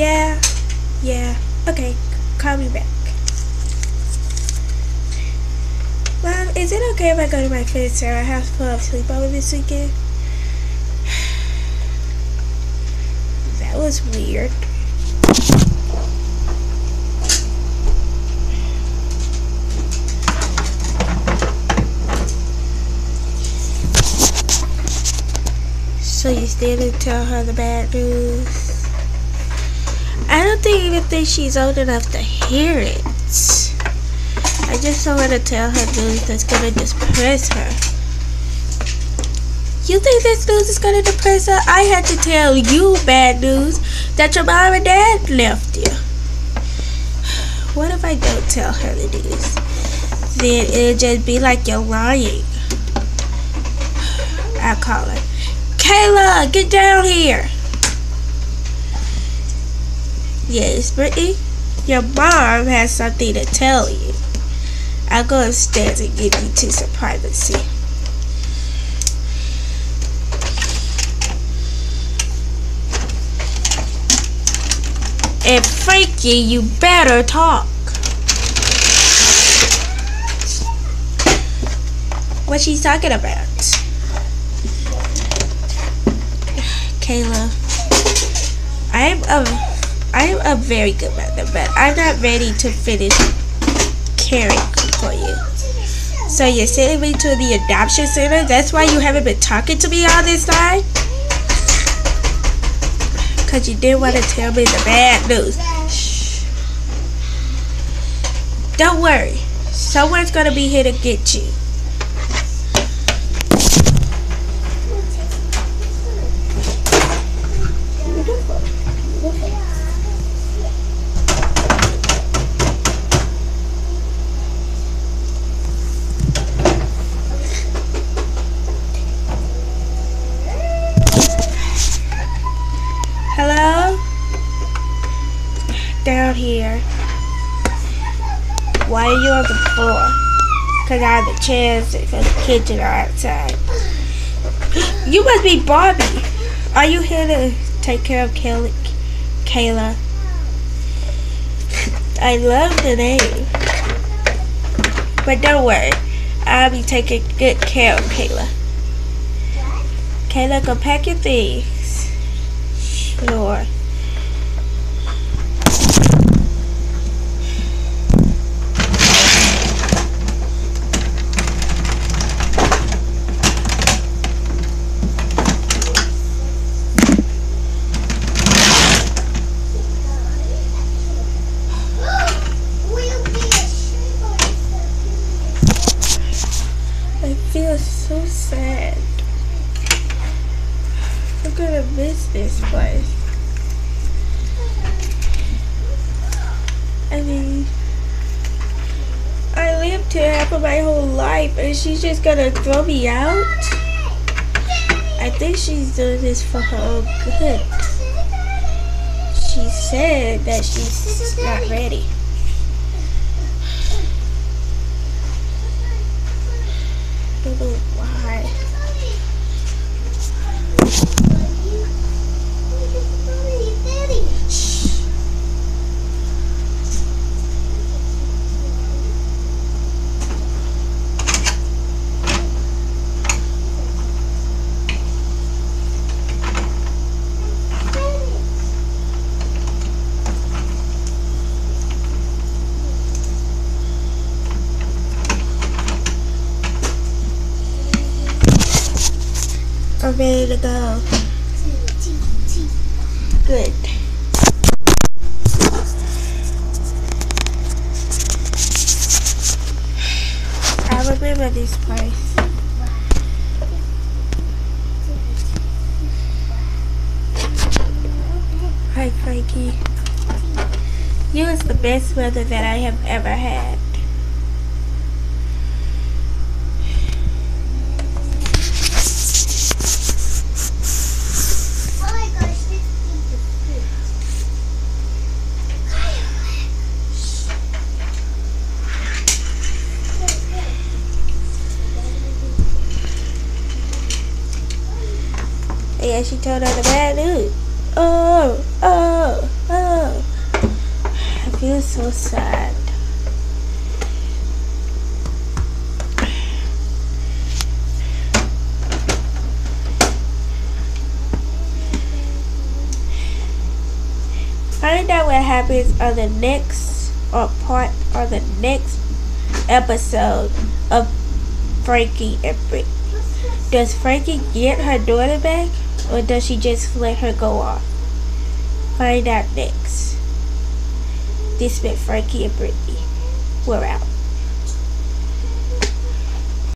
Yeah, yeah, okay, call me back. Mom, is it okay if I go to my friend's and I have to sleep sleepover this weekend? that was weird. So you didn't tell her the bad news? I don't think even think she's old enough to hear it. I just don't want to tell her news that's gonna depress her. You think this news is gonna depress her? I had to tell you bad news that your mom and dad left you. What if I don't tell her the news? Then it'll just be like you're lying. I'll call her. Kayla, get down here. Yes, Brittney, your mom has something to tell you. I'll go upstairs and give you two some privacy. And Frankie, you better talk. What she's talking about? Kayla, I'm a, I'm a very good mother, but I'm not ready to finish caring for you. So you're sending me to the adoption center? That's why you haven't been talking to me all this time? Because you didn't want to tell me the bad news. Shh. Don't worry. Someone's going to be here to get you. Down here. Why are you on the floor? Because I have the chairs for the kitchen are outside. You must be Barbie. Are you here to take care of Kayla? Kayla? I love the name. But don't worry. I'll be taking good care of Kayla. Kayla, go pack your things. Sure. I feel so sad. I'm gonna miss this place. I mean, I lived here for my whole life and she's just gonna throw me out? I think she's doing this for her own good. She said that she's not ready. Don't know why. Shh. I'm ready to go. Good. I remember this place. Hi, Frankie. You is the best weather that I have ever had. and she told her the bad news. Oh, oh, oh. I feel so sad. Find out what happens on the next or part or the next episode of Frankie and Brick. Does Frankie get her daughter back? Or does she just let her go off? Find out next. This been Frankie and Brittney. We're out.